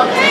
Okay.